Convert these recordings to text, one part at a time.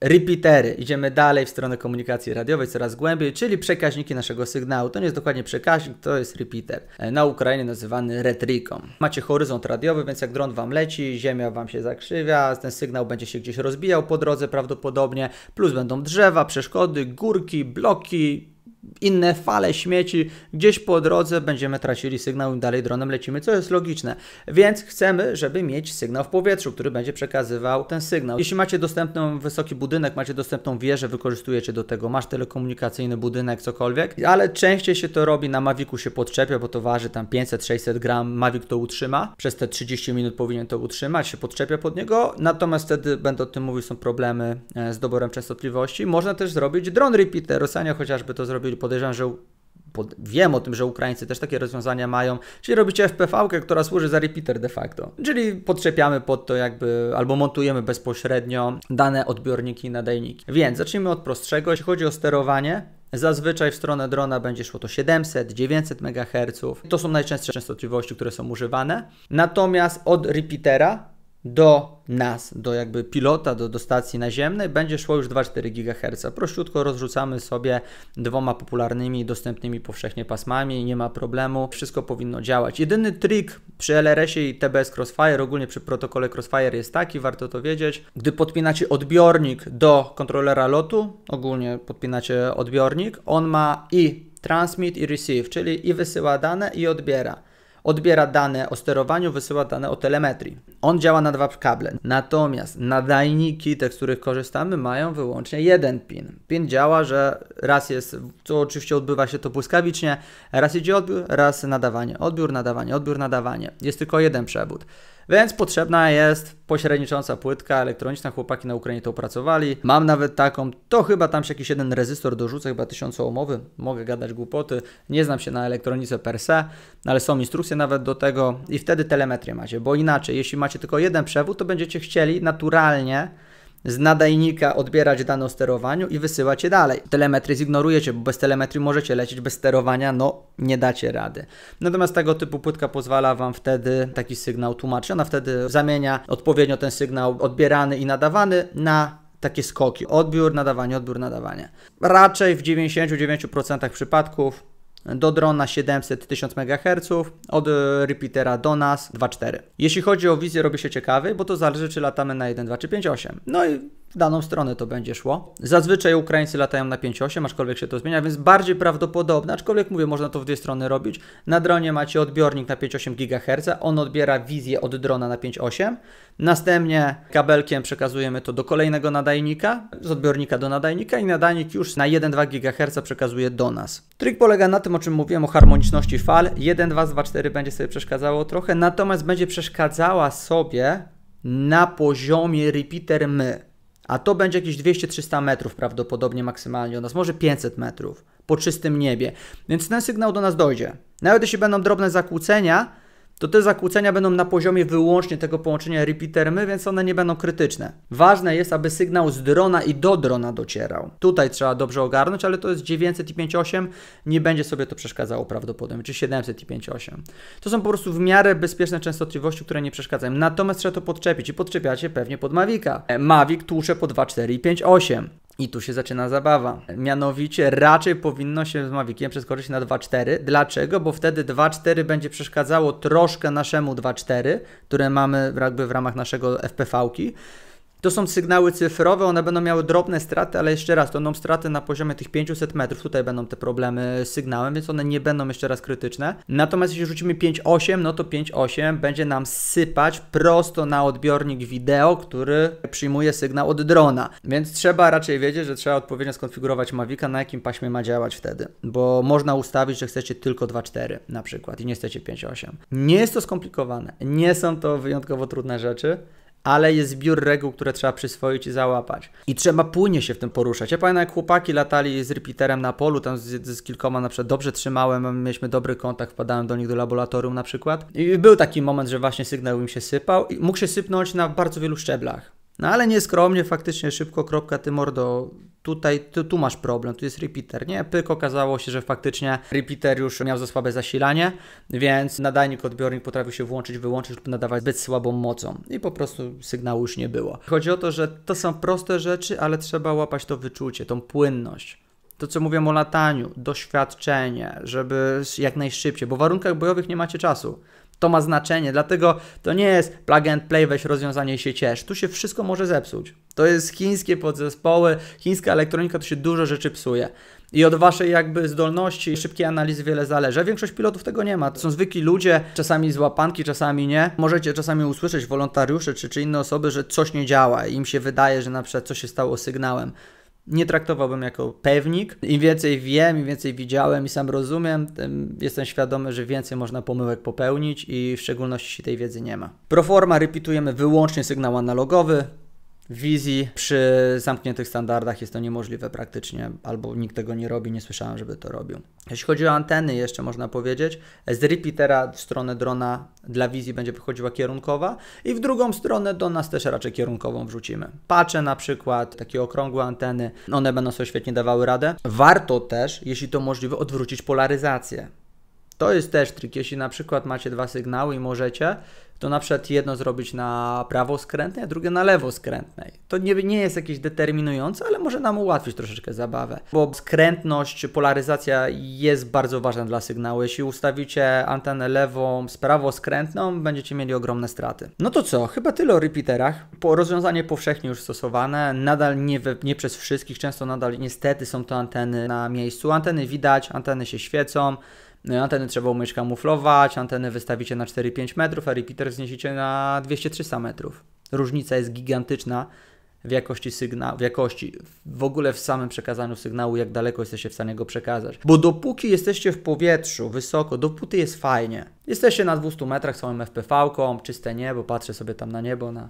repeatery. Idziemy dalej w stronę komunikacji radiowej coraz głębiej, czyli przekaźniki naszego sygnału. To nie jest dokładnie przekaźnik, to jest repeater. E, na Ukrainie nazywany retriką. Macie horyzont radiowy, więc jak dron Wam leci, ziemia Wam się zakrzywia, ten sygnał będzie się gdzieś rozbijał po drodze prawdopodobnie, plus będą drzewa, przeszkody, górki, bloki, inne fale śmieci, gdzieś po drodze będziemy tracili sygnał i dalej dronem lecimy, co jest logiczne. Więc chcemy, żeby mieć sygnał w powietrzu, który będzie przekazywał ten sygnał. Jeśli macie dostępny wysoki budynek, macie dostępną wieżę, wykorzystujecie do tego, masz telekomunikacyjny budynek, cokolwiek, ale częściej się to robi na Mavicu się podczepia, bo to waży tam 500-600 gram, Mavic to utrzyma, przez te 30 minut powinien to utrzymać, się podczepia pod niego, natomiast wtedy, będę o tym mówił, są problemy e, z doborem częstotliwości. Można też zrobić drone repeater, Rosjanie chociażby to zrobili podejrzewam, że pod, wiem o tym, że Ukraińcy też takie rozwiązania mają, czyli robicie FPV, która służy za repeater de facto. Czyli podczepiamy pod to jakby, albo montujemy bezpośrednio dane odbiorniki i nadajniki. Więc zacznijmy od prostszego. Jeśli chodzi o sterowanie, Zazwyczaj w stronę drona będzie szło to 700, 900 MHz. To są najczęstsze częstotliwości, które są używane. Natomiast od repeatera do nas, do jakby pilota, do, do stacji naziemnej będzie szło już 2,4 GHz. Prościutko rozrzucamy sobie dwoma popularnymi, dostępnymi powszechnie pasmami, nie ma problemu, wszystko powinno działać. Jedyny trik przy LRS-ie i TBS Crossfire, ogólnie przy protokole Crossfire jest taki, warto to wiedzieć, gdy podpinacie odbiornik do kontrolera lotu, ogólnie podpinacie odbiornik, on ma i transmit i receive, czyli i wysyła dane i odbiera odbiera dane o sterowaniu, wysyła dane o telemetrii. On działa na dwa kable. Natomiast nadajniki, te, z których korzystamy, mają wyłącznie jeden pin. Pin działa, że raz jest, co oczywiście odbywa się to błyskawicznie, raz idzie odbiór, raz nadawanie. Odbiór, nadawanie, odbiór, nadawanie. Jest tylko jeden przewód. Więc potrzebna jest pośrednicząca płytka elektroniczna. Chłopaki na Ukrainie to opracowali. Mam nawet taką, to chyba tam się jakiś jeden rezystor dorzuca, chyba tysiącoomowy. Mogę gadać głupoty. Nie znam się na elektronice per se, ale są instrukcje nawet do tego i wtedy telemetrię macie, bo inaczej, jeśli macie tylko jeden przewód, to będziecie chcieli naturalnie z nadajnika odbierać dane o sterowaniu i wysyłać je dalej. Telemetry zignorujecie, bo bez telemetrii możecie lecieć, bez sterowania no nie dacie rady. Natomiast tego typu płytka pozwala Wam wtedy taki sygnał tłumaczyć. Ona wtedy zamienia odpowiednio ten sygnał odbierany i nadawany na takie skoki. Odbiór, nadawanie, odbiór, nadawanie. Raczej w 99% przypadków do drona 700-1000 MHz, od repeatera do nas 2.4. Jeśli chodzi o wizję, robi się ciekawy, bo to zależy, czy latamy na 1.2 czy 5.8. No i w daną stronę to będzie szło. Zazwyczaj Ukraińcy latają na 5.8, aczkolwiek się to zmienia, więc bardziej prawdopodobne, aczkolwiek mówię, można to w dwie strony robić. Na dronie macie odbiornik na 5.8 GHz, on odbiera wizję od drona na 5.8. Następnie kabelkiem przekazujemy to do kolejnego nadajnika, z odbiornika do nadajnika i nadajnik już na 1,2 GHz przekazuje do nas. Trik polega na tym, o czym mówiłem, o harmoniczności fal. 1,2 z 2,4 będzie sobie przeszkadzało trochę, natomiast będzie przeszkadzała sobie na poziomie repeater my a to będzie jakieś 200-300 metrów prawdopodobnie maksymalnie od nas, może 500 metrów po czystym niebie. Więc ten sygnał do nas dojdzie. Nawet jeśli będą drobne zakłócenia, to te zakłócenia będą na poziomie wyłącznie tego połączenia repeater-my, więc one nie będą krytyczne. Ważne jest, aby sygnał z drona i do drona docierał. Tutaj trzeba dobrze ogarnąć, ale to jest 905.8, nie będzie sobie to przeszkadzało prawdopodobnie, czy 705.8. To są po prostu w miarę bezpieczne częstotliwości, które nie przeszkadzają. Natomiast trzeba to podczepić i podczepiacie pewnie pod Mavica. Mavic tłucze po 2.4 i 5.8. I tu się zaczyna zabawa. Mianowicie raczej powinno się z Maviciem przeskoczyć na 2.4. Dlaczego? Bo wtedy 2.4 będzie przeszkadzało troszkę naszemu 2.4, które mamy jakby w ramach naszego FPV-ki. To są sygnały cyfrowe, one będą miały drobne straty, ale jeszcze raz, to będą straty na poziomie tych 500 metrów, tutaj będą te problemy z sygnałem, więc one nie będą jeszcze raz krytyczne. Natomiast jeśli rzucimy 5.8, no to 5.8 będzie nam sypać prosto na odbiornik wideo, który przyjmuje sygnał od drona. Więc trzeba raczej wiedzieć, że trzeba odpowiednio skonfigurować Mavica, na jakim paśmie ma działać wtedy. Bo można ustawić, że chcecie tylko 2.4 na przykład i nie chcecie 5.8. Nie jest to skomplikowane, nie są to wyjątkowo trudne rzeczy ale jest zbiór reguł, które trzeba przyswoić i załapać. I trzeba płynnie się w tym poruszać. Ja pamiętam, jak chłopaki latali z repeaterem na polu, tam z, z kilkoma na przykład dobrze trzymałem, mieliśmy dobry kontakt, wpadałem do nich do laboratorium na przykład. I był taki moment, że właśnie sygnał im się sypał i mógł się sypnąć na bardzo wielu szczeblach. No ale nieskromnie, faktycznie szybko, kropka, ty mordo, tutaj tu, tu, masz problem, tu jest repeater, nie? Pyk okazało się, że faktycznie repeater już miał za słabe zasilanie, więc nadajnik, odbiornik potrafił się włączyć, wyłączyć lub nadawać zbyt słabą mocą i po prostu sygnału już nie było. Chodzi o to, że to są proste rzeczy, ale trzeba łapać to wyczucie, tą płynność. To, co mówię o lataniu, doświadczenie, żeby jak najszybciej, bo w warunkach bojowych nie macie czasu. To ma znaczenie, dlatego to nie jest plug and play, weź rozwiązanie i się ciesz. Tu się wszystko może zepsuć. To jest chińskie podzespoły, chińska elektronika, to się dużo rzeczy psuje. I od waszej jakby zdolności szybkiej analizy wiele zależy. Większość pilotów tego nie ma. To są zwykli ludzie, czasami z łapanki, czasami nie. Możecie czasami usłyszeć wolontariusze czy, czy inne osoby, że coś nie działa i im się wydaje, że na przykład coś się stało sygnałem nie traktowałbym jako pewnik. Im więcej wiem, im więcej widziałem i sam rozumiem, tym jestem świadomy, że więcej można pomyłek popełnić i w szczególności tej wiedzy nie ma. Proforma repeatujemy wyłącznie sygnał analogowy, wizji przy zamkniętych standardach jest to niemożliwe praktycznie, albo nikt tego nie robi, nie słyszałem, żeby to robił. Jeśli chodzi o anteny, jeszcze można powiedzieć, z repeatera w stronę drona dla wizji będzie wychodziła kierunkowa i w drugą stronę do nas też raczej kierunkową wrzucimy. Patrzę na przykład, takie okrągłe anteny, one będą sobie świetnie dawały radę. Warto też, jeśli to możliwe, odwrócić polaryzację. To jest też trik, jeśli na przykład macie dwa sygnały i możecie, to na przykład jedno zrobić na prawo skrętnej, a drugie na lewo skrętnej. To nie, nie jest jakieś determinujące, ale może nam ułatwić troszeczkę zabawę, bo skrętność, polaryzacja jest bardzo ważna dla sygnału. Jeśli ustawicie antenę lewą z prawo skrętną, będziecie mieli ogromne straty. No to co, chyba tyle o repeaterach. Po, rozwiązanie powszechnie już stosowane, nadal nie, we, nie przez wszystkich, często nadal niestety są to anteny na miejscu. Anteny widać, anteny się świecą, anteny trzeba umieć kamuflować, anteny wystawicie na 4-5 metrów, a repeater wzniesiecie na 200-300 metrów. Różnica jest gigantyczna w jakości sygnału, w jakości, w ogóle w samym przekazaniu sygnału, jak daleko jesteście w stanie go przekazać. Bo dopóki jesteście w powietrzu, wysoko, dopóty jest fajnie. Jesteście na 200 metrach całym FPV-ką, czyste niebo, patrzę sobie tam na niebo, na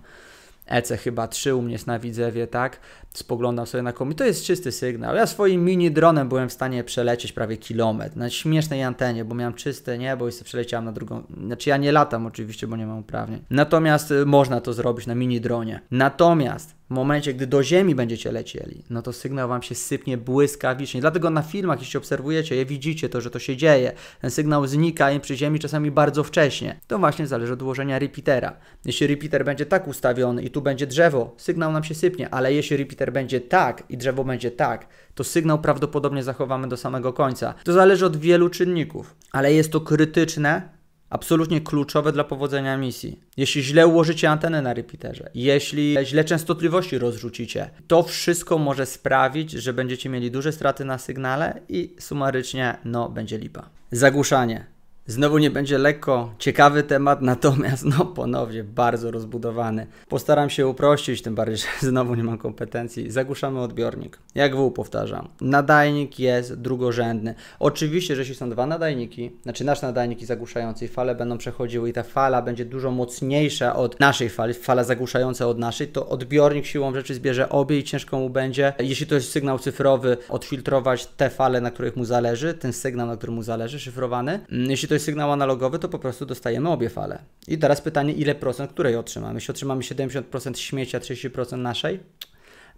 EC chyba 3 u mnie na Widzewie, tak? Spoglądam sobie na komi. To jest czysty sygnał. Ja swoim mini dronem byłem w stanie przelecieć prawie kilometr na śmiesznej antenie, bo miałem czyste niebo i sobie przeleciałem na drugą. Znaczy ja nie latam oczywiście, bo nie mam uprawnień. Natomiast y, można to zrobić na mini dronie. Natomiast w momencie, gdy do ziemi będziecie lecieli, no to sygnał wam się sypnie błyskawicznie. Dlatego na filmach, jeśli obserwujecie je, widzicie to, że to się dzieje. Ten sygnał znika im przy ziemi czasami bardzo wcześnie. To właśnie zależy od ułożenia repeatera. Jeśli repeater będzie tak ustawiony i tu będzie drzewo, sygnał nam się sypnie, ale jeśli repeater będzie tak i drzewo będzie tak, to sygnał prawdopodobnie zachowamy do samego końca. To zależy od wielu czynników, ale jest to krytyczne absolutnie kluczowe dla powodzenia misji. Jeśli źle ułożycie antenę na repeaterze, jeśli źle częstotliwości rozrzucicie, to wszystko może sprawić, że będziecie mieli duże straty na sygnale i sumarycznie no będzie lipa. Zagłuszanie. Znowu nie będzie lekko, ciekawy temat, natomiast no ponownie bardzo rozbudowany. Postaram się uprościć, tym bardziej, że znowu nie mam kompetencji. Zagłuszamy odbiornik. Jak wół powtarzam. Nadajnik jest drugorzędny. Oczywiście, że jeśli są dwa nadajniki, znaczy nasz nadajnik i zagłuszający, fale będą przechodziły i ta fala będzie dużo mocniejsza od naszej fali, fala zagłuszająca od naszej, to odbiornik siłą rzeczy zbierze obie i ciężko mu będzie, jeśli to jest sygnał cyfrowy, odfiltrować te fale, na których mu zależy, ten sygnał, na którym mu zależy, szyfrowany. Jeśli to jest sygnał analogowy, to po prostu dostajemy obie fale. I teraz pytanie, ile procent której otrzymamy? Jeśli otrzymamy 70% śmiecia, 30% naszej,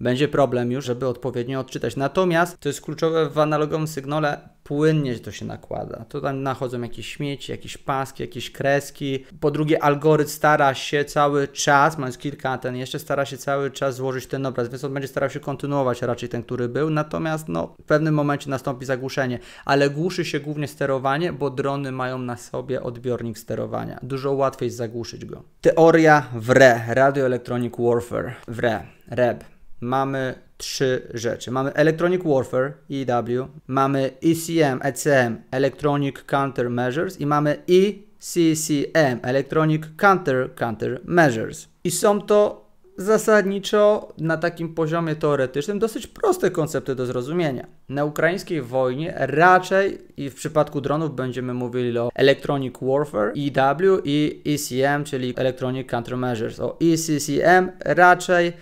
będzie problem już, żeby odpowiednio odczytać. Natomiast to jest kluczowe w analogowym sygnale, płynnie to się nakłada. To tam nachodzą jakieś śmieci, jakieś paski, jakieś kreski. Po drugie, algorytm stara się cały czas, mając kilka anten, jeszcze stara się cały czas złożyć ten obraz, więc on będzie starał się kontynuować raczej ten, który był. Natomiast no, w pewnym momencie nastąpi zagłuszenie, ale głuszy się głównie sterowanie, bo drony mają na sobie odbiornik sterowania. Dużo łatwiej jest zagłuszyć go. Teoria w RE, Radio Electronic Warfare, w RE, REB mamy trzy rzeczy. Mamy Electronic Warfare, EW, mamy ECM, ECM, Electronic Countermeasures i mamy ECCM, Electronic Counter Countermeasures. I są to zasadniczo na takim poziomie teoretycznym dosyć proste koncepty do zrozumienia. Na ukraińskiej wojnie raczej i w przypadku dronów będziemy mówili o Electronic Warfare, EW i ECM, czyli Electronic Countermeasures. O ECCM raczej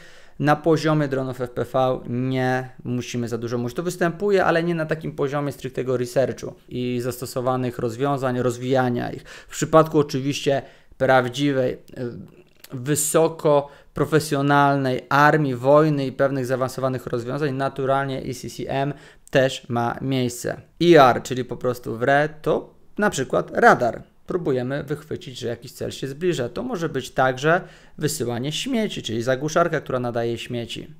na poziomie dronów FPV nie musimy za dużo mówić. To występuje, ale nie na takim poziomie strictego researchu i zastosowanych rozwiązań, rozwijania ich. W przypadku oczywiście prawdziwej, y, wysoko profesjonalnej armii, wojny i pewnych zaawansowanych rozwiązań, naturalnie ECCM też ma miejsce. ER, czyli po prostu WRE, to na przykład radar. Próbujemy wychwycić, że jakiś cel się zbliża. To może być także wysyłanie śmieci, czyli zagłuszarka, która nadaje śmieci.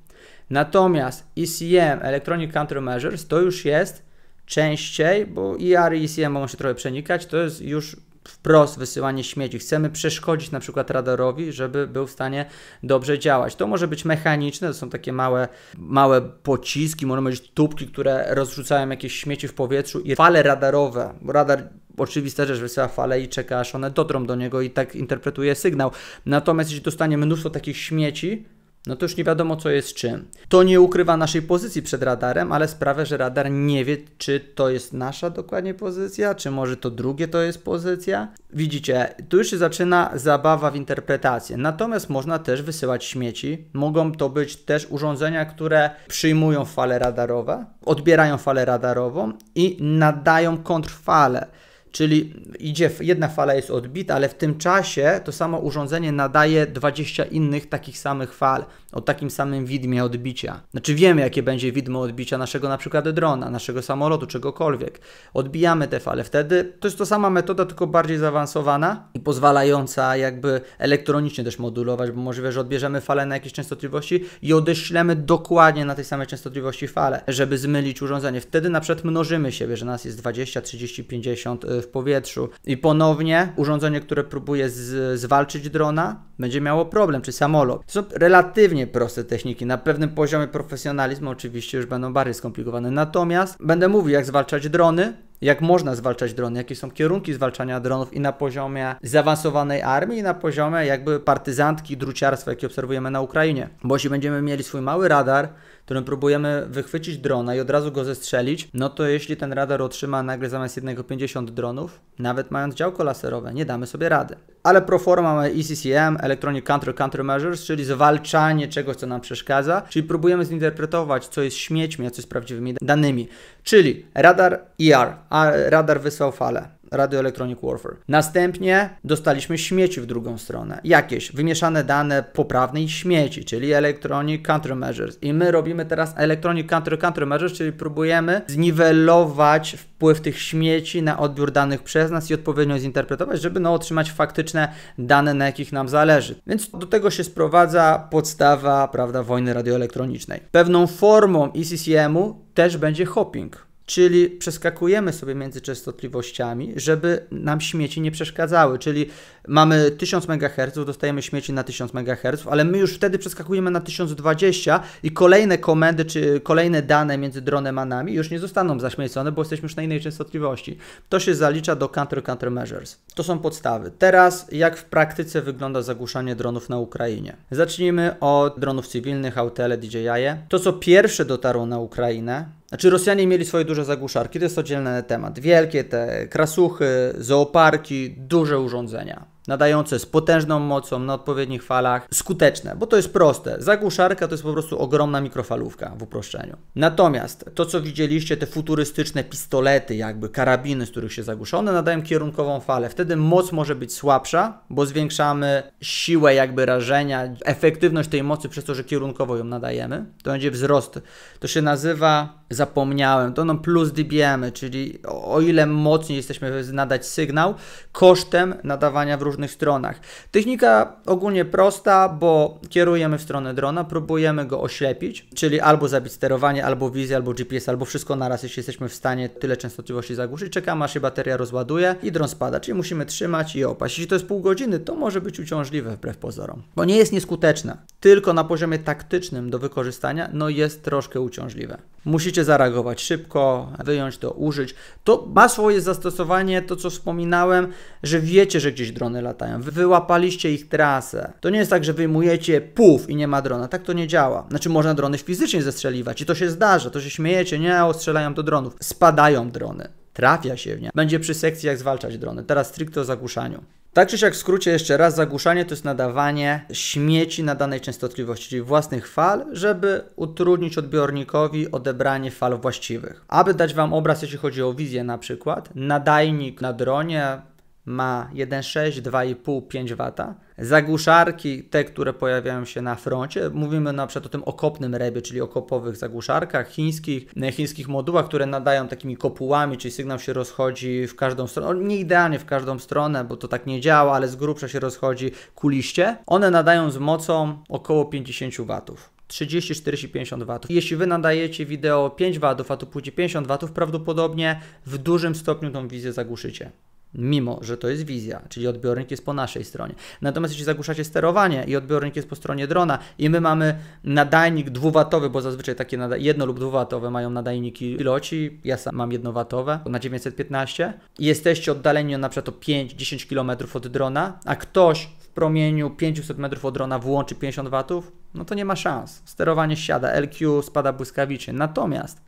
Natomiast ECM, Electronic Countermeasures, to już jest częściej, bo ER i ECM mogą się trochę przenikać, to jest już wprost wysyłanie śmieci. Chcemy przeszkodzić na przykład radarowi, żeby był w stanie dobrze działać. To może być mechaniczne, to są takie małe, małe pociski, może być tubki, które rozrzucają jakieś śmieci w powietrzu i fale radarowe, bo radar oczywiste rzecz, wysyła fale i czeka aż one dotrą do niego i tak interpretuje sygnał. Natomiast jeśli dostanie mnóstwo takich śmieci, no to już nie wiadomo, co jest czym. To nie ukrywa naszej pozycji przed radarem, ale sprawia, że radar nie wie, czy to jest nasza dokładnie pozycja, czy może to drugie to jest pozycja. Widzicie, tu już się zaczyna zabawa w interpretację. Natomiast można też wysyłać śmieci. Mogą to być też urządzenia, które przyjmują fale radarowe, odbierają falę radarową i nadają kontrfale. Czyli idzie, jedna fala jest odbita, ale w tym czasie to samo urządzenie nadaje 20 innych takich samych fal o takim samym widmie odbicia. Znaczy wiemy, jakie będzie widmo odbicia naszego na przykład drona, naszego samolotu, czegokolwiek. Odbijamy te fale. Wtedy to jest to sama metoda, tylko bardziej zaawansowana i pozwalająca jakby elektronicznie też modulować, bo możliwe, że odbierzemy falę na jakieś częstotliwości i odeślemy dokładnie na tej samej częstotliwości falę, żeby zmylić urządzenie. Wtedy na przykład mnożymy siebie, że nas jest 20, 30, 50 w powietrzu i ponownie urządzenie, które próbuje z, zwalczyć drona, będzie miało problem, czy samolot. To są relatywnie proste techniki. Na pewnym poziomie profesjonalizmu oczywiście już będą bardziej skomplikowane. Natomiast będę mówił, jak zwalczać drony, jak można zwalczać drony, jakie są kierunki zwalczania dronów i na poziomie zaawansowanej armii, i na poziomie jakby partyzantki, druciarstwa, jakie obserwujemy na Ukrainie. Bo jeśli będziemy mieli swój mały radar, którym próbujemy wychwycić drona i od razu go zestrzelić, no to jeśli ten radar otrzyma nagle zamiast jednego 50 dronów, nawet mając działko laserowe, nie damy sobie rady. Ale pro forma mamy ECCM, Electronic Counter Countermeasures, czyli zwalczanie czegoś, co nam przeszkadza, czyli próbujemy zinterpretować, co jest śmiećmi, a co jest prawdziwymi danymi. Czyli radar ER, a radar wysłał falę. Radio Electronic Warfare. Następnie dostaliśmy śmieci w drugą stronę. Jakieś wymieszane dane poprawne i śmieci, czyli Electronic Countermeasures. I my robimy teraz Electronic Counter Countermeasures, czyli próbujemy zniwelować wpływ tych śmieci na odbiór danych przez nas i odpowiednio zinterpretować, żeby no, otrzymać faktyczne dane, na jakich nam zależy. Więc do tego się sprowadza podstawa prawda, wojny radioelektronicznej. Pewną formą ECCM-u też będzie hopping czyli przeskakujemy sobie między częstotliwościami, żeby nam śmieci nie przeszkadzały, czyli mamy 1000 MHz, dostajemy śmieci na 1000 MHz, ale my już wtedy przeskakujemy na 1020 i kolejne komendy czy kolejne dane między dronem a nami już nie zostaną zaśmiecone, bo jesteśmy już na innej częstotliwości. To się zalicza do counter countermeasures. To są podstawy. Teraz jak w praktyce wygląda zagłuszanie dronów na Ukrainie? Zacznijmy od dronów cywilnych, Autele, DJI. To co pierwsze dotarło na Ukrainę, znaczy Rosjanie mieli swoje duże zagłuszarki, to jest oddzielny temat. Wielkie te krasuchy, zooparki, duże urządzenia nadające z potężną mocą na odpowiednich falach, skuteczne, bo to jest proste. Zagłuszarka to jest po prostu ogromna mikrofalówka w uproszczeniu. Natomiast to, co widzieliście, te futurystyczne pistolety, jakby karabiny, z których się zagłusza, one nadają kierunkową falę. Wtedy moc może być słabsza, bo zwiększamy siłę jakby rażenia, efektywność tej mocy przez to, że kierunkowo ją nadajemy. To będzie wzrost. To się nazywa, zapomniałem, to no plus dBm, czyli o ile mocniej jesteśmy nadać sygnał, kosztem nadawania w różnych różnych stronach. Technika ogólnie prosta, bo kierujemy w stronę drona, próbujemy go oślepić, czyli albo zabić sterowanie, albo wizję, albo GPS, albo wszystko naraz, jeśli jesteśmy w stanie tyle częstotliwości zagłuszyć. Czekamy, aż się bateria rozładuje i dron spada, czyli musimy trzymać i opaść. Jeśli to jest pół godziny, to może być uciążliwe wbrew pozorom, bo nie jest nieskuteczne. Tylko na poziomie taktycznym do wykorzystania, no jest troszkę uciążliwe. Musicie zareagować szybko, wyjąć to, użyć. To ma swoje zastosowanie, to co wspominałem, że wiecie, że gdzieś drony latają. Wy wyłapaliście ich trasę. To nie jest tak, że wyjmujecie puf i nie ma drona. Tak to nie działa. Znaczy można drony fizycznie zestrzeliwać i to się zdarza. To się śmiejecie, nie, ostrzelają do dronów. Spadają drony. Trafia się w nie. Będzie przy sekcji jak zwalczać drony. Teraz stricte o zagłuszaniu. Tak czy siak w skrócie jeszcze raz, zagłuszanie to jest nadawanie śmieci na danej częstotliwości, czyli własnych fal, żeby utrudnić odbiornikowi odebranie fal właściwych. Aby dać Wam obraz, jeśli chodzi o wizję na przykład, nadajnik na dronie ma 1,6, 2,5, 5 W. Zagłuszarki, te, które pojawiają się na froncie, mówimy na przykład o tym okopnym rebie, czyli okopowych zagłuszarkach chińskich, chińskich modułach, które nadają takimi kopułami, czyli sygnał się rozchodzi w każdą stronę, nie idealnie w każdą stronę, bo to tak nie działa, ale z grubsza się rozchodzi kuliście. One nadają z mocą około 50 W. 30, 40, 50 W. Jeśli Wy nadajecie wideo 5 W, a tu pójdzie 50 W, prawdopodobnie w dużym stopniu tą wizję zagłuszycie mimo że to jest wizja, czyli odbiornik jest po naszej stronie. Natomiast jeśli zagłuszacie sterowanie i odbiornik jest po stronie drona i my mamy nadajnik dwuwatowy, bo zazwyczaj takie jedno lub dwuwatowe mają nadajniki piloci, ja sam mam jednowatowe na 915 i jesteście oddaleni na przykład o 5-10 km od drona, a ktoś w promieniu 500 metrów od drona włączy 50 watów, no to nie ma szans. Sterowanie siada, LQ spada błyskawicznie. Natomiast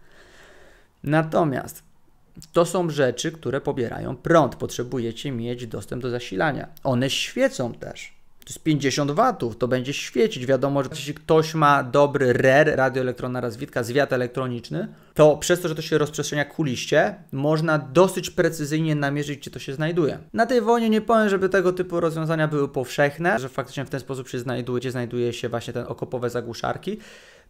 Natomiast to są rzeczy, które pobierają prąd. Potrzebujecie mieć dostęp do zasilania. One świecą też. To jest 50 watów, to będzie świecić. Wiadomo, że jeśli ktoś ma dobry RER, radioelektronna rozwitka, zwiat elektroniczny, to przez to, że to się rozprzestrzenia kuliście, można dosyć precyzyjnie namierzyć, gdzie to się znajduje. Na tej wojnie nie powiem, żeby tego typu rozwiązania były powszechne, że faktycznie w ten sposób się znajduje, gdzie znajduje się właśnie ten okopowe zagłuszarki.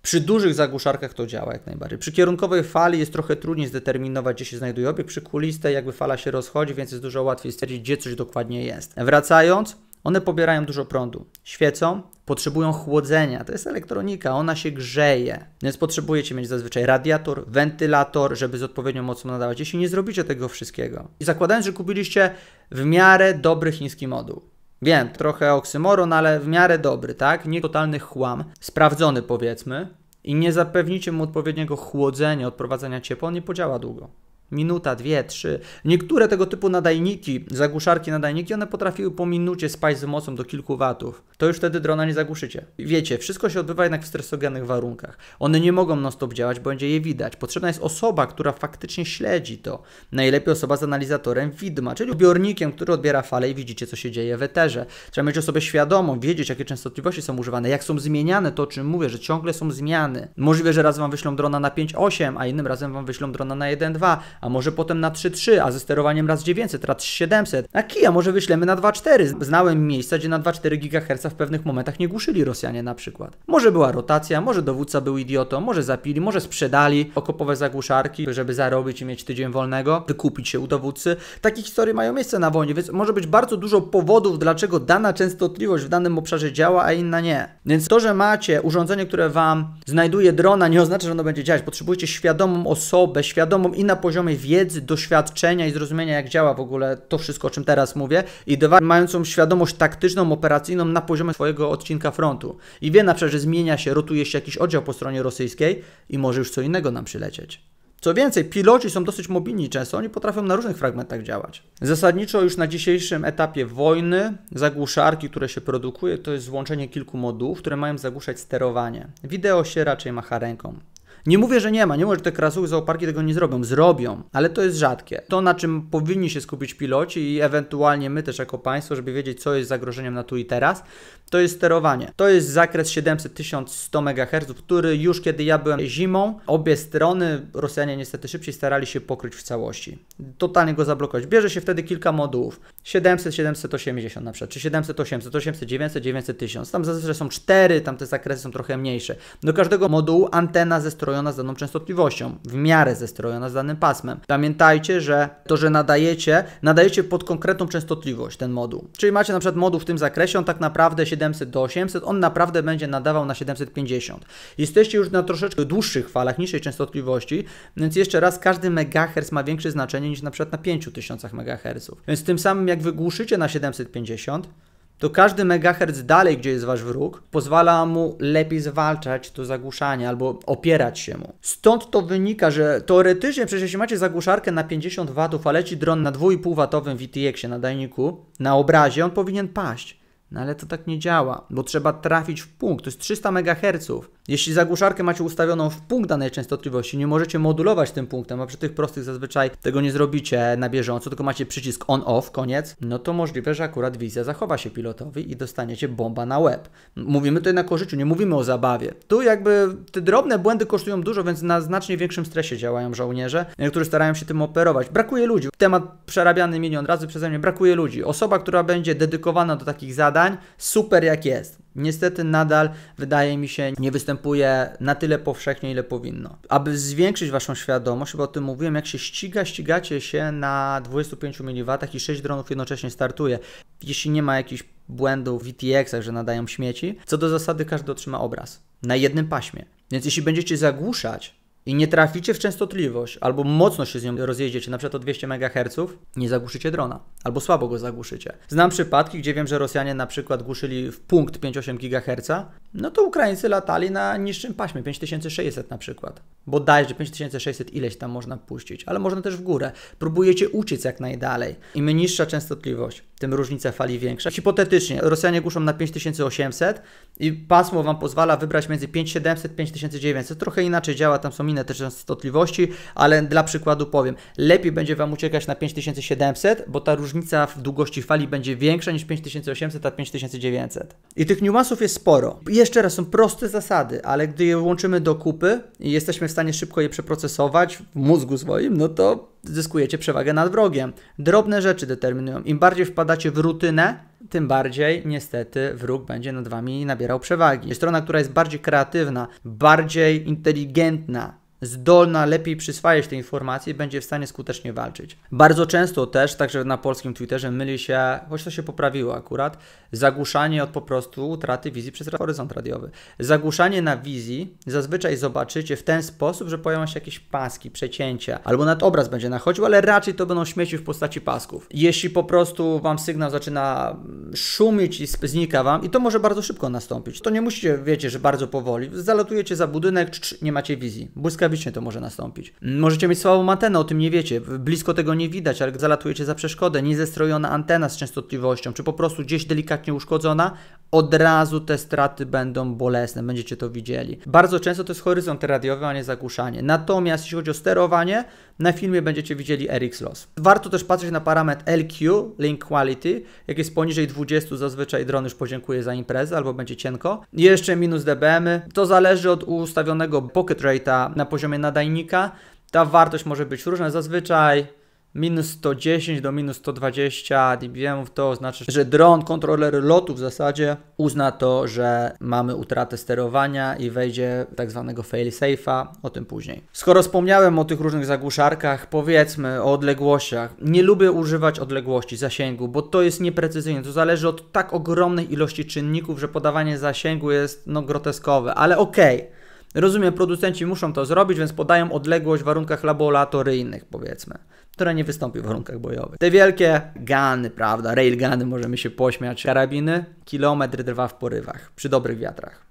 Przy dużych zagłuszarkach to działa jak najbardziej. Przy kierunkowej fali jest trochę trudniej zdeterminować, gdzie się znajduje obiekt. Przy kulistej jakby fala się rozchodzi, więc jest dużo łatwiej stwierdzić, gdzie coś dokładnie jest. Wracając, one pobierają dużo prądu. Świecą, potrzebują chłodzenia. To jest elektronika, ona się grzeje. Więc potrzebujecie mieć zazwyczaj radiator, wentylator, żeby z odpowiednią mocą nadawać. Jeśli nie zrobicie tego wszystkiego i zakładając, że kupiliście w miarę dobry chiński moduł, Wiem, trochę oksymoron, ale w miarę dobry, tak? Nie totalny chłam, sprawdzony powiedzmy. I nie zapewnicie mu odpowiedniego chłodzenia, odprowadzania ciepła, on nie podziała długo minuta, dwie, trzy. Niektóre tego typu nadajniki, zagłuszarki nadajniki, one potrafiły po minucie spać z mocą do kilku watów. To już wtedy drona nie zagłuszycie. Wiecie, wszystko się odbywa jednak w stresogennych warunkach. One nie mogą non-stop działać, bo będzie je widać. Potrzebna jest osoba, która faktycznie śledzi to. Najlepiej osoba z analizatorem widma, czyli odbiornikiem, który odbiera fale i widzicie, co się dzieje w eterze. Trzeba mieć osobę świadomą, wiedzieć, jakie częstotliwości są używane, jak są zmieniane, to o czym mówię, że ciągle są zmiany. Możliwe, że raz Wam wyślą drona na 5.8, a innym razem Wam wyślą drona na 1.2, a może potem na 3.3, a ze sterowaniem raz 900, raz 700. A kija może wyślemy na 2.4. Znałem miejsca, gdzie na 2.4 GHz w pewnych momentach nie głuszyli Rosjanie na przykład. Może była rotacja, może dowódca był idiotą, może zapili, może sprzedali okopowe zagłuszarki, żeby zarobić i mieć tydzień wolnego, wykupić się u dowódcy. Takie historie mają miejsce na wojnie, więc może być bardzo dużo powodów, dlaczego dana częstotliwość w danym obszarze działa, a inna nie. Więc to, że macie urządzenie, które Wam znajduje drona, nie oznacza, że ono będzie działać. Potrzebujecie świadomą osobę, świadomą i na poziomie wiedzy, doświadczenia i zrozumienia, jak działa w ogóle to wszystko, o czym teraz mówię, i dwa, mającą świadomość taktyczną, operacyjną na poziomie swojego odcinka frontu. I wie na przykład, że zmienia się, rotuje się jakiś oddział po stronie rosyjskiej i może już co innego nam przylecieć. Co więcej, piloci są dosyć mobilni często, oni potrafią na różnych fragmentach działać. Zasadniczo już na dzisiejszym etapie wojny zagłuszarki, które się produkuje, to jest złączenie kilku modułów, które mają zagłuszać sterowanie. Wideo się raczej macha ręką. Nie mówię, że nie ma, nie mówię, że te krasuchy zooparki tego nie zrobią, zrobią, ale to jest rzadkie. To, na czym powinni się skupić piloci i ewentualnie my też jako państwo, żeby wiedzieć, co jest zagrożeniem na tu i teraz, to jest sterowanie. To jest zakres 700-1100 MHz, który już kiedy ja byłem zimą, obie strony, Rosjanie niestety szybciej starali się pokryć w całości. Totalnie go zablokować. Bierze się wtedy kilka modułów. 700, 780 na przykład, czy 700, 800, 800, 900, 900, 1000. Tam zazwyczaj są cztery, tam te zakresy są trochę mniejsze. Do każdego modułu antena zestrojona z daną częstotliwością, w miarę zestrojona z danym pasmem. Pamiętajcie, że to, że nadajecie, nadajecie pod konkretną częstotliwość ten moduł. Czyli macie na przykład moduł w tym zakresie, on tak naprawdę 700 do 800, on naprawdę będzie nadawał na 750. Jesteście już na troszeczkę dłuższych falach, niższej częstotliwości, więc jeszcze raz, każdy megahertz ma większe znaczenie niż na przykład na 5000 MHz. Więc tym samym jak wygłuszycie na 750, to każdy megahertz dalej, gdzie jest wasz wróg, pozwala mu lepiej zwalczać to zagłuszanie albo opierać się mu. Stąd to wynika, że teoretycznie, przecież jeśli macie zagłuszarkę na 50 W, a leci dron na 2,5 W VTX-ie nadajniku, na obrazie, on powinien paść. No ale to tak nie działa, bo trzeba trafić w punkt. To jest 300 MHz. Jeśli zagłuszarkę macie ustawioną w punkt danej częstotliwości, nie możecie modulować tym punktem, a przy tych prostych zazwyczaj tego nie zrobicie na bieżąco, tylko macie przycisk on-off, koniec, no to możliwe, że akurat wizja zachowa się pilotowi i dostaniecie bomba na łeb. Mówimy tutaj na korzyściu, nie mówimy o zabawie. Tu jakby te drobne błędy kosztują dużo, więc na znacznie większym stresie działają żołnierze, którzy starają się tym operować. Brakuje ludzi. Temat przerabiany milion razy przeze mnie, brakuje ludzi. Osoba, która będzie dedykowana do takich zadań, super jak jest. Niestety nadal wydaje mi się nie występuje na tyle powszechnie, ile powinno. Aby zwiększyć Waszą świadomość, chyba o tym mówiłem, jak się ściga, ścigacie się na 25 mW i 6 dronów jednocześnie startuje. Jeśli nie ma jakichś błędów w VTX-ach, że nadają śmieci, co do zasady każdy otrzyma obraz na jednym paśmie. Więc jeśli będziecie zagłuszać i nie traficie w częstotliwość, albo mocno się z nią rozjeździecie, na przykład o 200 MHz, nie zagłuszycie drona, albo słabo go zagłuszycie. Znam przypadki, gdzie wiem, że Rosjanie na przykład głuszyli w punkt 5,8 GHz, no to Ukraińcy latali na niższym paśmie, 5600 na przykład. Bo daj, że 5600 ileś tam można puścić, ale można też w górę. Próbujecie uciec jak najdalej. Im niższa częstotliwość, tym różnica fali większa. Hipotetycznie, Rosjanie głuszą na 5800 i pasmo Wam pozwala wybrać między 5700 i 5900. Trochę inaczej działa, tam są inne te częstotliwości, ale dla przykładu powiem, lepiej będzie Wam uciekać na 5700, bo ta różnica w długości fali będzie większa niż 5800 a 5900. I tych niuansów jest sporo. Jeszcze raz, są proste zasady, ale gdy je łączymy do kupy i jesteśmy w stanie szybko je przeprocesować w mózgu swoim, no to zyskujecie przewagę nad wrogiem. Drobne rzeczy determinują. Im bardziej wpadacie w rutynę, tym bardziej niestety wróg będzie nad wami nabierał przewagi. Strona, która jest bardziej kreatywna, bardziej inteligentna, zdolna lepiej przyswajać te informacje, będzie w stanie skutecznie walczyć. Bardzo często też, także na polskim Twitterze, myli się, choć to się poprawiło akurat, zagłuszanie od po prostu utraty wizji przez horyzont radiowy. Zagłuszanie na wizji zazwyczaj zobaczycie w ten sposób, że pojawią się jakieś paski, przecięcia, albo nawet obraz będzie nachodził, ale raczej to będą śmieci w postaci pasków. Jeśli po prostu Wam sygnał zaczyna szumić i znika Wam, i to może bardzo szybko nastąpić, to nie musicie, wiecie, że bardzo powoli, zalatujecie za budynek, nie macie wizji, błyskawicznie to może nastąpić. Możecie mieć słabą antenę, o tym nie wiecie, blisko tego nie widać, ale zalatujecie za przeszkodę, niezestrojona antena z częstotliwością, czy po prostu gdzieś delikatnie uszkodzona, od razu te straty będą bolesne, będziecie to widzieli. Bardzo często to jest horyzont radiowy, a nie zagłuszanie. Natomiast jeśli chodzi o sterowanie, na filmie będziecie widzieli RX Loss. Warto też patrzeć na parametr LQ, Link Quality, jak jest poniżej 20, zazwyczaj dron już podziękuje za imprezę albo będzie cienko. Jeszcze minus dBm, to zależy od ustawionego pocket rate'a na poziomie nadajnika. Ta wartość może być różna, zazwyczaj minus 110 do minus 120 dBm to oznacza, że dron, kontroler lotu w zasadzie uzna to, że mamy utratę sterowania i wejdzie tak zwanego fail-safe'a, o tym później. Skoro wspomniałem o tych różnych zagłuszarkach, powiedzmy o odległościach. Nie lubię używać odległości, zasięgu, bo to jest nieprecyzyjne. To zależy od tak ogromnej ilości czynników, że podawanie zasięgu jest no groteskowe, ale okej. Okay. Rozumiem, producenci muszą to zrobić, więc podają odległość w warunkach laboratoryjnych, powiedzmy która nie wystąpi w warunkach bojowych. Te wielkie gany, prawda, railguny, możemy się pośmiać, karabiny, kilometr trwa w porywach, przy dobrych wiatrach.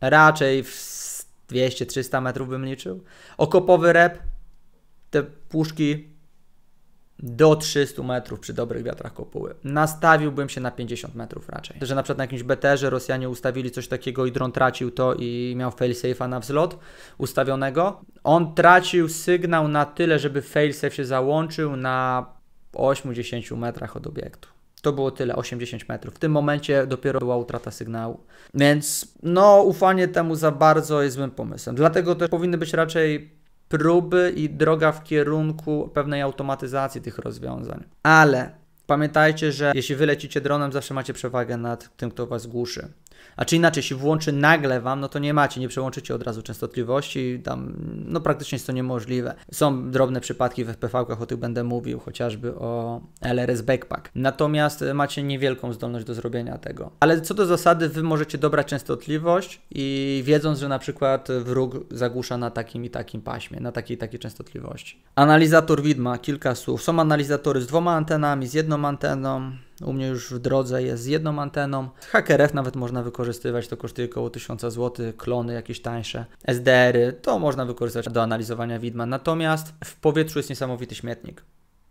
Raczej w 200-300 metrów bym liczył. Okopowy rep, te puszki do 300 metrów przy dobrych wiatrach kopuły. Nastawiłbym się na 50 metrów raczej. Że na przykład na jakimś BTR-ze Rosjanie ustawili coś takiego i dron tracił to i miał failsafe'a na wzlot ustawionego. On tracił sygnał na tyle, żeby failsafe się załączył na 8-10 metrach od obiektu. To było tyle, 80 metrów. W tym momencie dopiero była utrata sygnału. Więc no, ufanie temu za bardzo jest złym pomysłem. Dlatego też powinny być raczej próby i droga w kierunku pewnej automatyzacji tych rozwiązań. Ale pamiętajcie, że jeśli wylecicie dronem, zawsze macie przewagę nad tym, kto was głuszy. A czy inaczej, jeśli włączy nagle Wam, no to nie macie, nie przełączycie od razu częstotliwości, tam no praktycznie jest to niemożliwe. Są drobne przypadki w FPV-kach, o tych będę mówił, chociażby o LRS Backpack. Natomiast macie niewielką zdolność do zrobienia tego. Ale co do zasady, Wy możecie dobrać częstotliwość i wiedząc, że na przykład wróg zagłusza na takim i takim paśmie, na takiej i takiej częstotliwości. Analizator widma, kilka słów. Są analizatory z dwoma antenami, z jedną anteną, u mnie już w drodze jest z jedną anteną. HackerF nawet można wykorzystywać, to kosztuje około 1000 zł. Klony jakieś tańsze. SDR-y to można wykorzystać do analizowania widma. Natomiast w powietrzu jest niesamowity śmietnik.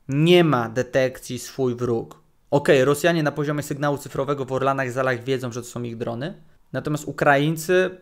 Nie ma detekcji swój wróg. Ok, Rosjanie na poziomie sygnału cyfrowego w Orlanach, Zalach wiedzą, że to są ich drony. Natomiast Ukraińcy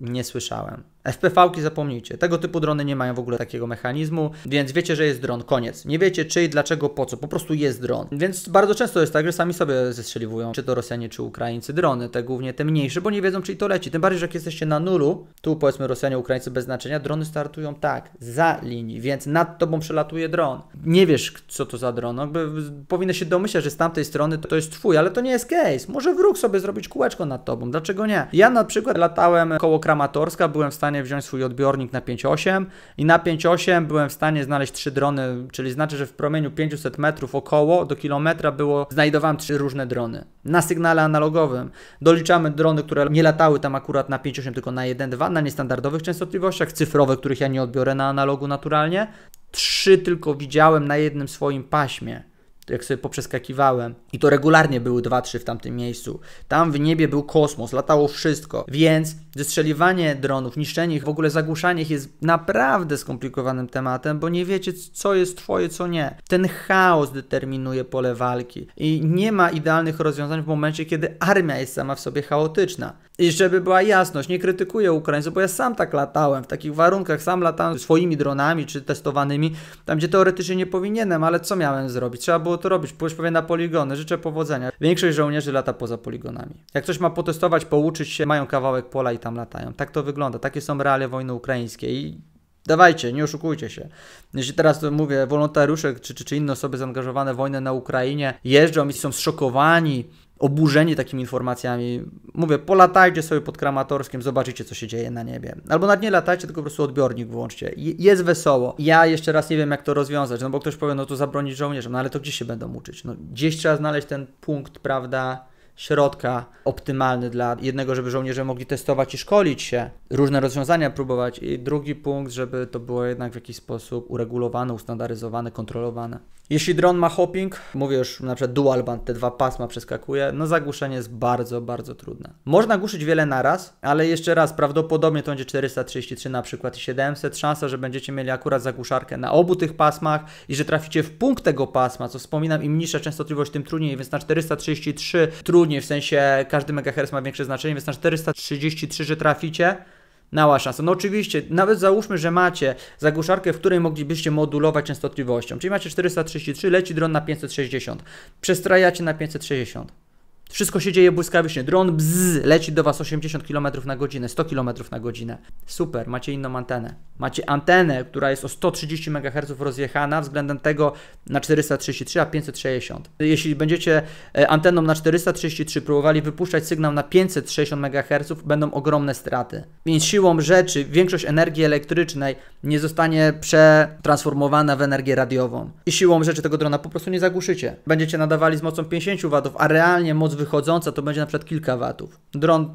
Nie słyszałem. FPV-ki zapomnijcie. Tego typu drony nie mają w ogóle takiego mechanizmu, więc wiecie, że jest dron. Koniec. Nie wiecie czy, dlaczego, po co. Po prostu jest dron. Więc bardzo często jest tak, że sami sobie zestrzeliwują, czy to Rosjanie, czy Ukraińcy, drony, te głównie te mniejsze, bo nie wiedzą, czy to leci. Tym bardziej, że jak jesteście na nulu, tu powiedzmy Rosjanie, Ukraińcy bez znaczenia, drony startują tak, za linii, więc nad tobą przelatuje dron. Nie wiesz, co to za dron. Jakby powinno się domyślać, że z tamtej strony to, to jest twój, ale to nie jest case. Może wróg sobie zrobić kółeczko nad tobą. Dlaczego nie? Ja na przykład latałem koło Kramatorska, byłem w stanie wziąć swój odbiornik na 5.8 i na 5.8 byłem w stanie znaleźć trzy drony, czyli znaczy, że w promieniu 500 metrów około do kilometra było, znajdowałem trzy różne drony. Na sygnale analogowym doliczamy drony, które nie latały tam akurat na 5.8, tylko na 1.2, na niestandardowych częstotliwościach, cyfrowe, których ja nie odbiorę na analogu naturalnie. Trzy tylko widziałem na jednym swoim paśmie jak sobie poprzeskakiwałem. I to regularnie były 2-3 w tamtym miejscu. Tam w niebie był kosmos, latało wszystko. Więc zestrzeliwanie dronów, niszczenie ich, w ogóle zagłuszanie ich jest naprawdę skomplikowanym tematem, bo nie wiecie, co jest twoje, co nie. Ten chaos determinuje pole walki. I nie ma idealnych rozwiązań w momencie, kiedy armia jest sama w sobie chaotyczna. I żeby była jasność, nie krytykuję Ukraińców, bo ja sam tak latałem, w takich warunkach, sam latałem swoimi dronami czy testowanymi, tam gdzie teoretycznie nie powinienem, ale co miałem zrobić? Trzeba było to robić, pójść pewnie na poligony, życzę powodzenia. Większość żołnierzy lata poza poligonami. Jak ktoś ma potestować, pouczyć się, mają kawałek pola i tam latają. Tak to wygląda, takie są realia wojny ukraińskiej i Dawajcie, nie oszukujcie się. Jeśli teraz mówię, wolontariusze czy, czy, czy inne osoby zaangażowane w wojnę na Ukrainie jeżdżą i są zszokowani, oburzeni takimi informacjami. Mówię, polatajcie sobie pod Kramatorskiem, zobaczycie, co się dzieje na niebie. Albo nad nie latajcie, tylko po prostu odbiornik włączcie. Jest wesoło. Ja jeszcze raz nie wiem, jak to rozwiązać, no bo ktoś powie, no to zabronić żołnierzom, no ale to gdzie się będą uczyć? No gdzieś trzeba znaleźć ten punkt, prawda, środka optymalny dla jednego, żeby żołnierze mogli testować i szkolić się, różne rozwiązania próbować i drugi punkt, żeby to było jednak w jakiś sposób uregulowane, ustandaryzowane, kontrolowane. Jeśli dron ma hopping, mówię już na przykład dual band, te dwa pasma przeskakuje, no zagłuszenie jest bardzo, bardzo trudne. Można głuszyć wiele naraz, ale jeszcze raz, prawdopodobnie to będzie 433 na przykład i 700, szansa, że będziecie mieli akurat zagłuszarkę na obu tych pasmach i że traficie w punkt tego pasma, co wspominam, im niższa częstotliwość, tym trudniej, więc na 433 trudniej, w sensie każdy megahertz ma większe znaczenie, więc na 433, że traficie, Mała szansa. No oczywiście, nawet załóżmy, że macie zagłuszarkę, w której moglibyście modulować częstotliwością. Czyli macie 433, leci dron na 560. Przestrajacie na 560. Wszystko się dzieje błyskawicznie. Dron bzz, leci do Was 80 km na godzinę, 100 km na godzinę. Super, macie inną antenę. Macie antenę, która jest o 130 MHz rozjechana względem tego na 433, a 560. Jeśli będziecie e, anteną na 433 próbowali wypuszczać sygnał na 560 MHz, będą ogromne straty. Więc siłą rzeczy większość energii elektrycznej nie zostanie przetransformowana w energię radiową. I siłą rzeczy tego drona po prostu nie zagłuszycie. Będziecie nadawali z mocą 50 W, a realnie moc wychodząca to będzie na przykład kilka watów. Dron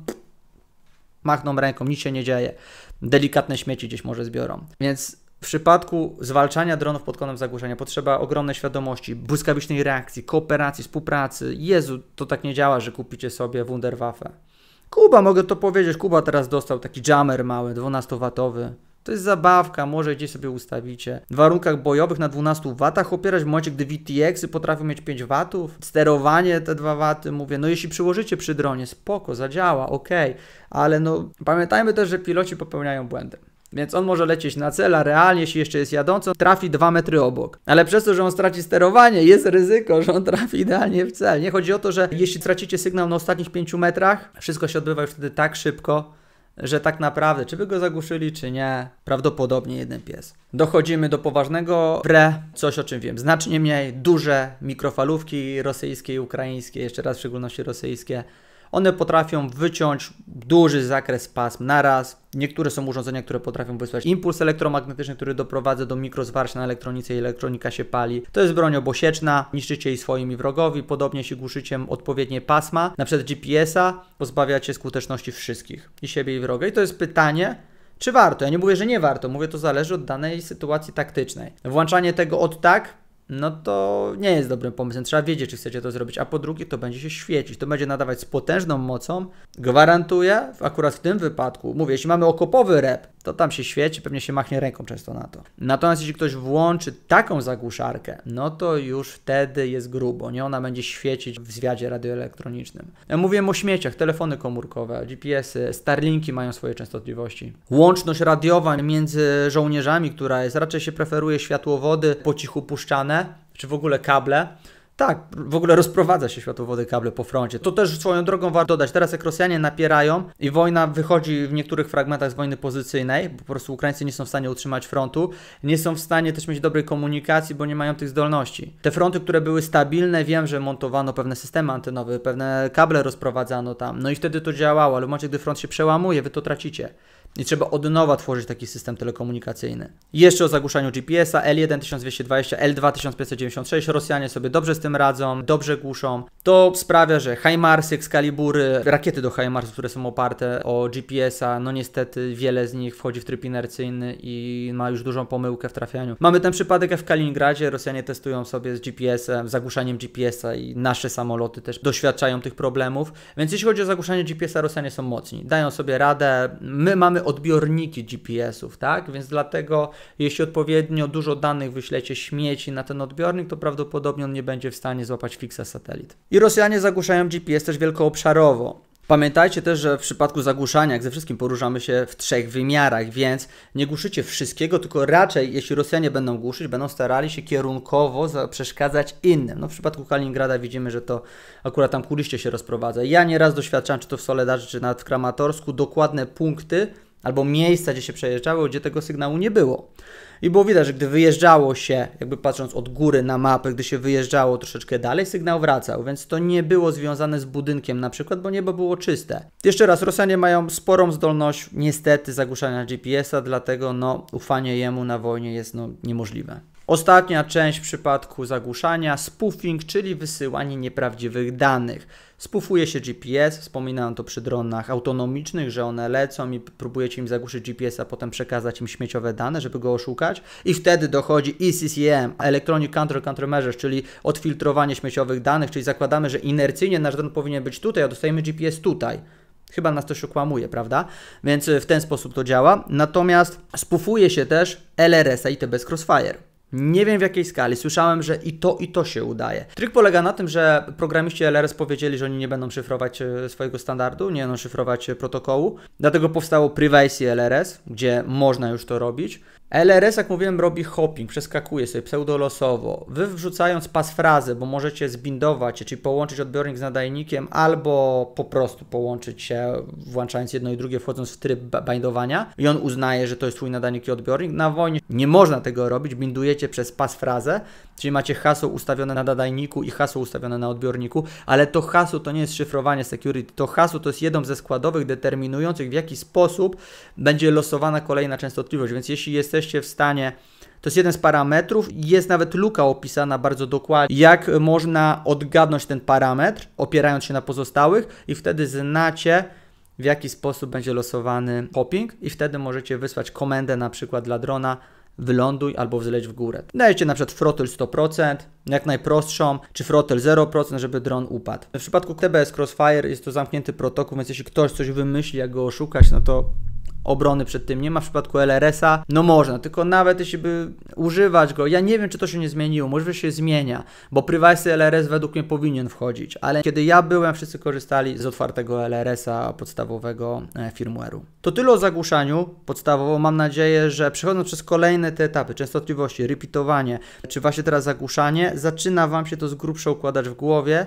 machną ręką, nic się nie dzieje. Delikatne śmieci gdzieś może zbiorą. Więc w przypadku zwalczania dronów pod kątem zagłuszenia potrzeba ogromnej świadomości, błyskawicznej reakcji, kooperacji, współpracy. Jezu, to tak nie działa, że kupicie sobie Wunderwaffe. Kuba, mogę to powiedzieć, Kuba teraz dostał taki jammer mały, 12-watowy. To jest zabawka, może gdzieś sobie ustawicie. W warunkach bojowych na 12 watach opierać w momencie, gdy VTX-y potrafią mieć 5 watów. Sterowanie te 2 waty, mówię, no jeśli przyłożycie przy dronie, spoko, zadziała, ok, ale no pamiętajmy też, że piloci popełniają błędy. Więc on może lecieć na cel, a realnie, jeśli jeszcze jest jadący, trafi 2 metry obok. Ale przez to, że on straci sterowanie, jest ryzyko, że on trafi idealnie w cel. Nie chodzi o to, że jeśli tracicie sygnał na ostatnich 5 metrach, wszystko się odbywa już wtedy tak szybko, że tak naprawdę, czy wy go zagłuszyli, czy nie, prawdopodobnie jeden pies. Dochodzimy do poważnego wre, coś o czym wiem, znacznie mniej, duże mikrofalówki rosyjskie i ukraińskie, jeszcze raz w szczególności rosyjskie, one potrafią wyciąć duży zakres pasm naraz. Niektóre są urządzenia, które potrafią wysłać impuls elektromagnetyczny, który doprowadza do mikrozwarć na elektronice i elektronika się pali. To jest broń obosieczna, niszczycie jej swoimi wrogowi. Podobnie jeśli głuszycie odpowiednie pasma, na przykład GPS-a, pozbawiacie skuteczności wszystkich i siebie i wroga. I to jest pytanie, czy warto? Ja nie mówię, że nie warto, mówię, to zależy od danej sytuacji taktycznej. Włączanie tego od tak no to nie jest dobrym pomysłem. Trzeba wiedzieć, czy chcecie to zrobić. A po drugie, to będzie się świecić. To będzie nadawać z potężną mocą. Gwarantuję, akurat w tym wypadku, mówię, jeśli mamy okopowy rep, to tam się świeci, pewnie się machnie ręką często na to. Natomiast jeśli ktoś włączy taką zagłuszarkę, no to już wtedy jest grubo, nie? Ona będzie świecić w zwiadzie radioelektronicznym. Ja mówiłem o śmieciach, telefony komórkowe, GPS-y, Starlinki mają swoje częstotliwości. Łączność radiowa między żołnierzami, która jest, raczej się preferuje światłowody po cichu puszczane, czy w ogóle kable, tak, w ogóle rozprowadza się światłowody kable po froncie. To też swoją drogą warto dodać. Teraz jak Rosjanie napierają i wojna wychodzi w niektórych fragmentach z wojny pozycyjnej, bo po prostu Ukraińcy nie są w stanie utrzymać frontu, nie są w stanie też mieć dobrej komunikacji, bo nie mają tych zdolności. Te fronty, które były stabilne, wiem, że montowano pewne systemy antenowe, pewne kable rozprowadzano tam, no i wtedy to działało, ale w momencie, gdy front się przełamuje, wy to tracicie. I trzeba od nowa tworzyć taki system telekomunikacyjny. Jeszcze o zagłuszaniu GPS-a L1 1220, L2 1596. Rosjanie sobie dobrze z tym radzą, dobrze głuszą. To sprawia, że HIMARSy, Excalibury, rakiety do HIMARS, które są oparte o GPS-a, no niestety wiele z nich wchodzi w tryb inercyjny i ma już dużą pomyłkę w trafianiu. Mamy ten przypadek w Kaliningradzie. Rosjanie testują sobie z GPS-em, zagłuszaniem GPS-a i nasze samoloty też doświadczają tych problemów. Więc jeśli chodzi o zagłuszanie GPS-a, Rosjanie są mocni. Dają sobie radę. My mamy odbiorniki GPS-ów, tak? Więc dlatego, jeśli odpowiednio dużo danych wyślecie śmieci na ten odbiornik, to prawdopodobnie on nie będzie w stanie złapać fixa satelit. I Rosjanie zagłuszają GPS też wielkoobszarowo. Pamiętajcie też, że w przypadku zagłuszania, jak ze wszystkim poruszamy się w trzech wymiarach, więc nie głuszycie wszystkiego, tylko raczej, jeśli Rosjanie będą głuszyć, będą starali się kierunkowo przeszkadzać innym. No w przypadku Kaliningrada widzimy, że to akurat tam kuliście się rozprowadza. Ja nieraz doświadczam, czy to w Soledarze, czy nawet w Kramatorsku, dokładne punkty, albo miejsca, gdzie się przejeżdżało, gdzie tego sygnału nie było. I było widać, że gdy wyjeżdżało się, jakby patrząc od góry na mapę, gdy się wyjeżdżało troszeczkę dalej, sygnał wracał, więc to nie było związane z budynkiem na przykład, bo niebo było czyste. Jeszcze raz, Rosjanie mają sporą zdolność niestety zagłuszania GPS-a, dlatego no, ufanie jemu na wojnie jest no, niemożliwe. Ostatnia część w przypadku zagłuszania, spoofing, czyli wysyłanie nieprawdziwych danych. Spufuje się GPS, wspominałem to przy dronach autonomicznych, że one lecą i próbujecie im zagłuszyć GPS, a potem przekazać im śmieciowe dane, żeby go oszukać. I wtedy dochodzi ECCM, Electronic Counter Countermeasures, czyli odfiltrowanie śmieciowych danych, czyli zakładamy, że inercyjnie nasz dron powinien być tutaj, a dostajemy GPS tutaj. Chyba nas to okłamuje, prawda? Więc w ten sposób to działa. Natomiast spufuje się też LRS-a i bez Crossfire. Nie wiem w jakiej skali. Słyszałem, że i to, i to się udaje. Trik polega na tym, że programiści LRS powiedzieli, że oni nie będą szyfrować e, swojego standardu, nie będą szyfrować e, protokołu. Dlatego powstało Privacy LRS, gdzie można już to robić. LRS, jak mówiłem, robi hopping, przeskakuje sobie pseudolosowo. Wy wrzucając pasfrazę, bo możecie zbindować czyli połączyć odbiornik z nadajnikiem, albo po prostu połączyć się, włączając jedno i drugie, wchodząc w tryb bindowania i on uznaje, że to jest Twój nadajnik i odbiornik. Na wojnie nie można tego robić, bindujecie przez pasfrazę, czyli macie hasło ustawione na nadajniku i hasło ustawione na odbiorniku, ale to hasło to nie jest szyfrowanie security, to hasło to jest jedną ze składowych determinujących w jaki sposób będzie losowana kolejna częstotliwość, więc jeśli jesteście jesteście w stanie to jest jeden z parametrów. Jest nawet luka opisana bardzo dokładnie, jak można odgadnąć ten parametr, opierając się na pozostałych, i wtedy znacie, w jaki sposób będzie losowany hopping, i wtedy możecie wysłać komendę na przykład dla drona. Wyląduj albo wzleć w górę. Dajecie na przykład throttle 100%, jak najprostszą, czy throttle 0%, żeby dron upadł. W przypadku TBS Crossfire jest to zamknięty protokół, więc jeśli ktoś coś wymyśli, jak go oszukać, no to obrony przed tym nie ma w przypadku LRS-a. No można, tylko nawet jeśli by używać go, ja nie wiem, czy to się nie zmieniło, może się zmienia, bo Privacy LRS według mnie powinien wchodzić, ale kiedy ja byłem, wszyscy korzystali z otwartego LRS-a podstawowego e, firmware'u. To tyle o zagłuszaniu podstawowo. Mam nadzieję, że przechodząc przez kolejne te etapy, częstotliwości, repeatowanie, czy właśnie teraz zagłuszanie, zaczyna Wam się to z grubsza układać w głowie,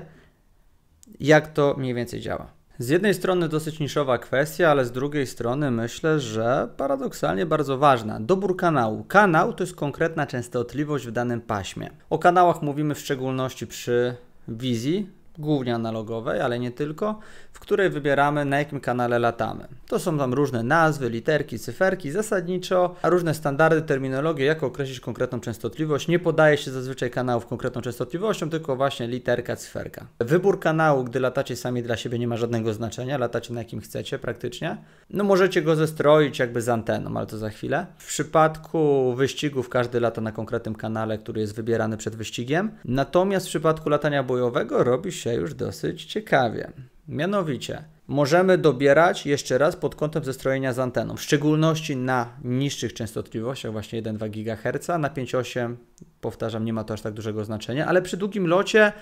jak to mniej więcej działa. Z jednej strony dosyć niszowa kwestia, ale z drugiej strony myślę, że paradoksalnie bardzo ważna. Dobór kanału. Kanał to jest konkretna częstotliwość w danym paśmie. O kanałach mówimy w szczególności przy wizji, głównie analogowej, ale nie tylko, w której wybieramy na jakim kanale latamy. To są tam różne nazwy, literki, cyferki, zasadniczo, a różne standardy, terminologie, jak określić konkretną częstotliwość. Nie podaje się zazwyczaj kanałów konkretną częstotliwością, tylko właśnie literka, cyferka. Wybór kanału, gdy latacie sami dla siebie nie ma żadnego znaczenia, latacie na jakim chcecie praktycznie. No możecie go zestroić jakby z anteną, ale to za chwilę. W przypadku wyścigów każdy lata na konkretnym kanale, który jest wybierany przed wyścigiem. Natomiast w przypadku latania bojowego robi się już dosyć ciekawie. Mianowicie, możemy dobierać jeszcze raz pod kątem zestrojenia z anteną, w szczególności na niższych częstotliwościach, właśnie 1,2 GHz, na 5,8 powtarzam, nie ma to aż tak dużego znaczenia, ale przy długim locie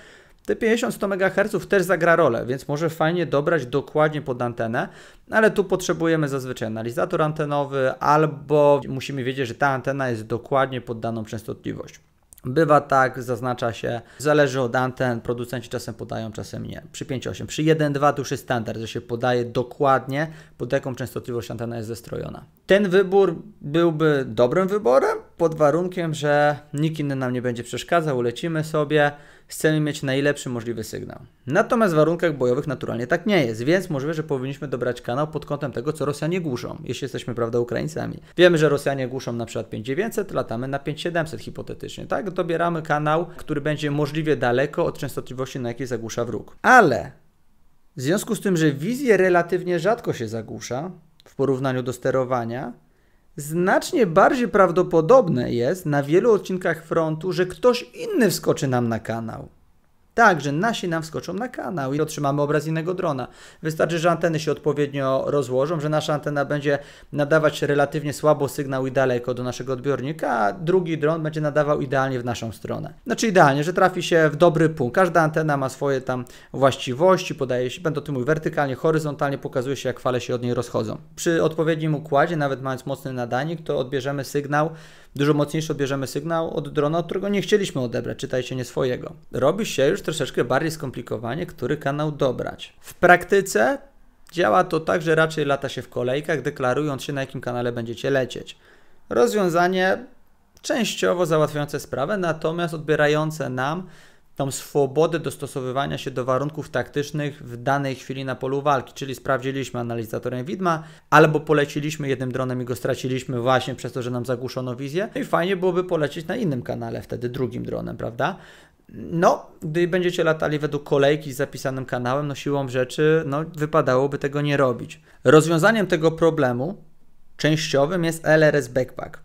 te 50-100 MHz też zagra rolę, więc może fajnie dobrać dokładnie pod antenę, ale tu potrzebujemy zazwyczaj analizator antenowy albo musimy wiedzieć, że ta antena jest dokładnie pod daną częstotliwość. Bywa tak, zaznacza się, zależy od anten, producenci czasem podają, czasem nie. Przy 5.8, przy 1.2 to już jest standard, że się podaje dokładnie, pod jaką częstotliwość antena jest zestrojona. Ten wybór byłby dobrym wyborem, pod warunkiem, że nikt inny nam nie będzie przeszkadzał, ulecimy sobie, chcemy mieć najlepszy możliwy sygnał. Natomiast w warunkach bojowych naturalnie tak nie jest, więc możliwe, że powinniśmy dobrać kanał pod kątem tego, co Rosjanie głuszą, jeśli jesteśmy, prawda, Ukraińcami. Wiemy, że Rosjanie głuszą na przykład 5900, latamy na 5700 hipotetycznie, tak? Dobieramy kanał, który będzie możliwie daleko od częstotliwości, na jakiej zagłusza wróg. Ale w związku z tym, że wizję relatywnie rzadko się zagłusza w porównaniu do sterowania, znacznie bardziej prawdopodobne jest na wielu odcinkach frontu, że ktoś inny wskoczy nam na kanał. Tak, że nasi nam wskoczą na kanał i otrzymamy obraz innego drona. Wystarczy, że anteny się odpowiednio rozłożą, że nasza antena będzie nadawać relatywnie słabo sygnał i daleko do naszego odbiornika, a drugi dron będzie nadawał idealnie w naszą stronę. Znaczy idealnie, że trafi się w dobry punkt. Każda antena ma swoje tam właściwości, podaje się, będę o tym mówił, wertykalnie, horyzontalnie pokazuje się, jak fale się od niej rozchodzą. Przy odpowiednim układzie, nawet mając mocny nadajnik, to odbierzemy sygnał dużo mocniejszy odbierzemy sygnał od drona, którego nie chcieliśmy odebrać, czytajcie nie swojego. Robi się już troszeczkę bardziej skomplikowanie, który kanał dobrać. W praktyce działa to tak, że raczej lata się w kolejkach, deklarując się na jakim kanale będziecie lecieć. Rozwiązanie częściowo załatwiające sprawę, natomiast odbierające nam tą swobodę dostosowywania się do warunków taktycznych w danej chwili na polu walki, czyli sprawdziliśmy analizatorem widma, albo poleciliśmy jednym dronem i go straciliśmy właśnie przez to, że nam zagłuszono wizję. No I fajnie byłoby polecieć na innym kanale, wtedy drugim dronem, prawda? No, gdy będziecie latali według kolejki z zapisanym kanałem, no siłą rzeczy, no wypadałoby tego nie robić. Rozwiązaniem tego problemu częściowym jest LRS Backpack,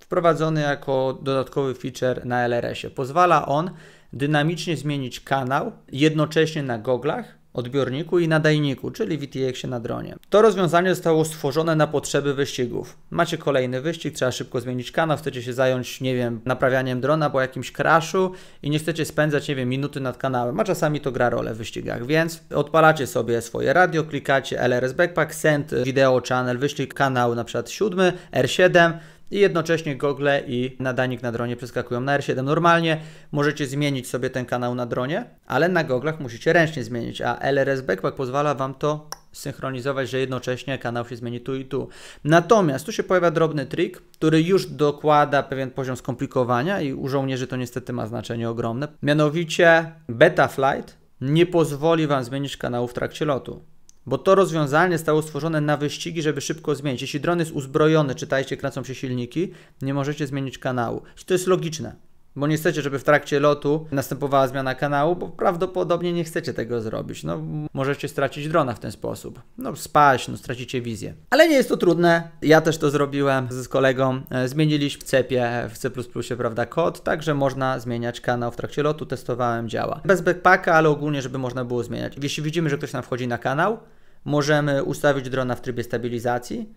wprowadzony jako dodatkowy feature na LRS-ie. Pozwala on dynamicznie zmienić kanał jednocześnie na goglach, odbiorniku i nadajniku, czyli VTX na dronie. To rozwiązanie zostało stworzone na potrzeby wyścigów. Macie kolejny wyścig, trzeba szybko zmienić kanał, chcecie się zająć, nie wiem, naprawianiem drona po jakimś crashu i nie chcecie spędzać, nie wiem, minuty nad kanałem, a czasami to gra rolę w wyścigach, więc odpalacie sobie swoje radio, klikacie LRS Backpack, Send Video Channel, wyścig kanał na przykład 7, R7, i jednocześnie gogle i nadajnik na dronie przeskakują na R7. Normalnie możecie zmienić sobie ten kanał na dronie, ale na goglach musicie ręcznie zmienić, a LRS Backpack pozwala Wam to synchronizować, że jednocześnie kanał się zmieni tu i tu. Natomiast tu się pojawia drobny trik, który już dokłada pewien poziom skomplikowania i u żołnierzy to niestety ma znaczenie ogromne. Mianowicie Betaflight nie pozwoli Wam zmienić kanału w trakcie lotu bo to rozwiązanie zostało stworzone na wyścigi, żeby szybko zmienić. Jeśli dron jest uzbrojony, czytajcie, kręcą się silniki, nie możecie zmienić kanału. I to jest logiczne, bo nie chcecie, żeby w trakcie lotu następowała zmiana kanału, bo prawdopodobnie nie chcecie tego zrobić. No, możecie stracić drona w ten sposób. No, spaść, no, stracicie wizję. Ale nie jest to trudne. Ja też to zrobiłem z kolegą. E, zmieniliśmy w CEPie, w C++, prawda, kod, także można zmieniać kanał w trakcie lotu. Testowałem, działa. Bez backpacka, ale ogólnie, żeby można było zmieniać. Jeśli widzimy, że ktoś nam wchodzi na kanał, możemy ustawić drona w trybie stabilizacji,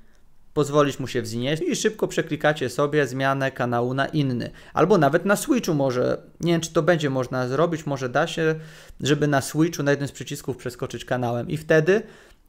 pozwolić mu się wznieść i szybko przeklikacie sobie zmianę kanału na inny. Albo nawet na switchu może, nie wiem czy to będzie można zrobić, może da się, żeby na switchu na jednym z przycisków przeskoczyć kanałem i wtedy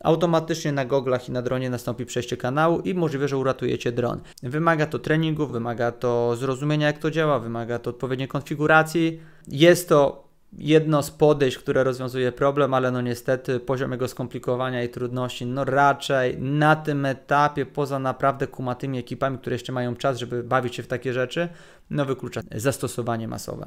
automatycznie na goglach i na dronie nastąpi przejście kanału i możliwe, że uratujecie dron. Wymaga to treningu, wymaga to zrozumienia jak to działa, wymaga to odpowiedniej konfiguracji. Jest to jedno z podejść, które rozwiązuje problem, ale no niestety poziom jego skomplikowania i trudności, no raczej na tym etapie, poza naprawdę kumatymi ekipami, które jeszcze mają czas, żeby bawić się w takie rzeczy, no wyklucza zastosowanie masowe.